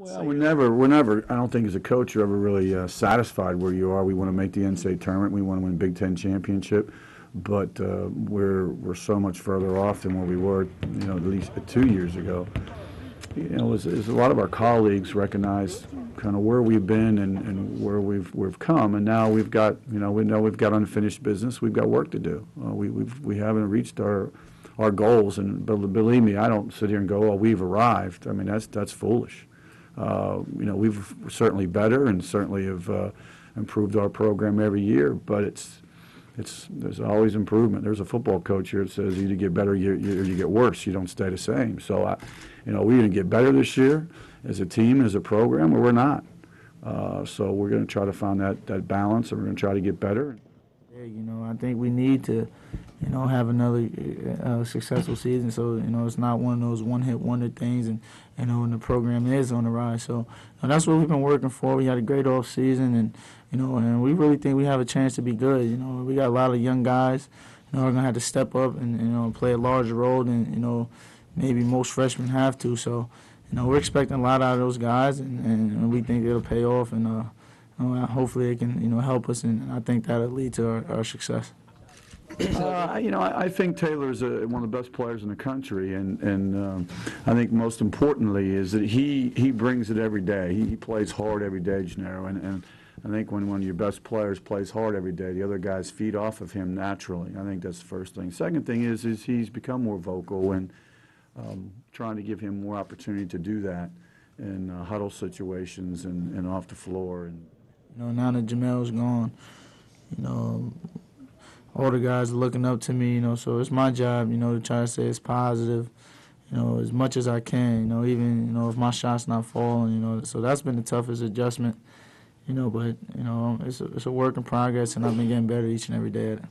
Well, we're never, we're never, I don't think as a coach you're ever really uh, satisfied where you are. We want to make the NCAA tournament. We want to win Big Ten championship. But uh, we're, we're so much further off than where we were, you know, at least two years ago. You know, as, as a lot of our colleagues recognize kind of where we've been and, and where we've, we've come. And now we've got, you know, we know we've got unfinished business. We've got work to do. Uh, we, we've, we haven't reached our, our goals. And but believe me, I don't sit here and go, oh, we've arrived. I mean, that's, that's foolish. Uh, you know, we've certainly better and certainly have uh, improved our program every year, but it's it's there's always improvement. There's a football coach here that says you either get better, you, you, you get worse. You don't stay the same. So, I, you know, we're going to get better this year as a team, as a program, or we're not. Uh, so we're going to try to find that, that balance, and we're going to try to get better. Yeah, you know, I think we need to, you know, have another uh, successful season. So you know, it's not one of those one-hit wonder things, and you know, and the program is on the rise. So that's what we've been working for. We had a great off season, and you know, and we really think we have a chance to be good. You know, we got a lot of young guys. You know, are gonna have to step up and you know play a larger role than you know maybe most freshmen have to. So you know, we're expecting a lot out of those guys, and, and we think it'll pay off, and uh, hopefully it can you know help us, and I think that'll lead to our, our success. Uh, you know, I, I think Talor's a, one of the best players in the country, and and um, I think most importantly is that he he brings it every day. He, he plays hard every day, Gennaro, and, and I think when one of your best players plays hard every day, the other guys feed off of him naturally. I think that's the first thing. Second thing is is he's become more vocal and um, trying to give him more opportunity to do that in uh, huddle situations and, and off the floor. And you know, now that Jamelle's gone, you know, all the guys are looking up to me. You know, so it's my job, you know, to try to say it's positive. You know, as much as I can. You know, even you know if my shot's not falling. You know, so that's been the toughest adjustment. You know, but you know, it's a, it's a work in progress, and I've been getting better each and every day at it.